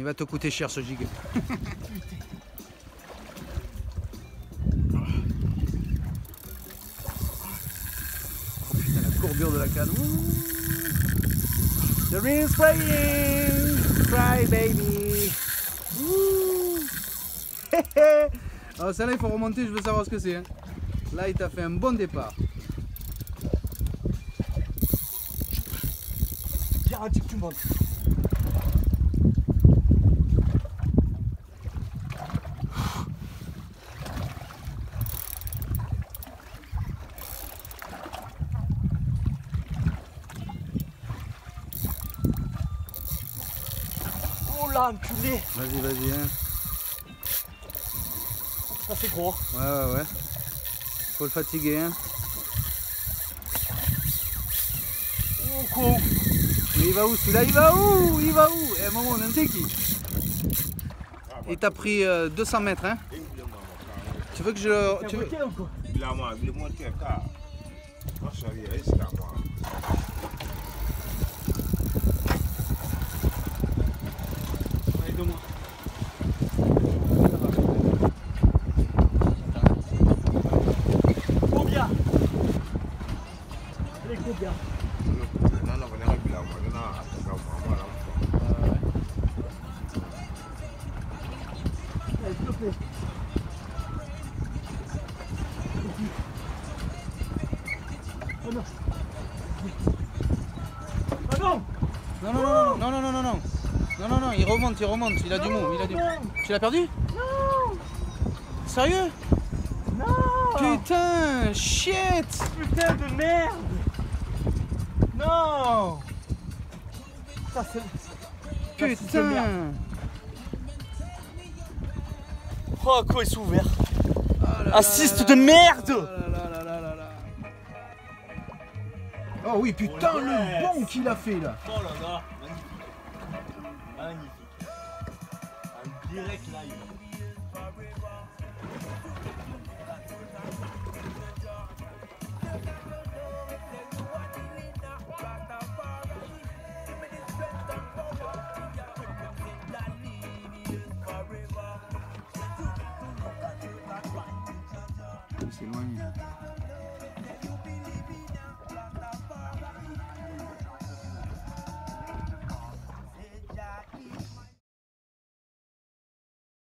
Il va te coûter cher ce giga. Oh putain, la courbure de la canne. The rain's crying, cry baby. Alors celle-là, il faut remonter, je veux savoir ce que c'est. hein. Là, il t'a fait un bon départ. Garantis que tu montes. Enculé Vas-y, vas-y. Hein. Ça c'est gros. Ouais, ouais, ouais. Faut le fatiguer. Hein. Oh con Mais il va où celui-là? Il va où? Il va où? Eh maman, on est qui? Il t'a pris euh, 200 mètres, hein Tu veux que je... Tu veux... Oh non Oh non Non, non, non, non, non, non, non, non. Non, non, non, il remonte, il remonte. Il a du mou, il a du Tu l'as perdu Non Sérieux Non Putain, shit Putain de merde Non. Ça c'est... Putain. Oh quoi ouverts Oh là là Assiste de merde. Oh oui, putain, le bon qu'il a fait là. Oh là là. Magnifique. Magnifique. Un direct live C'est loin.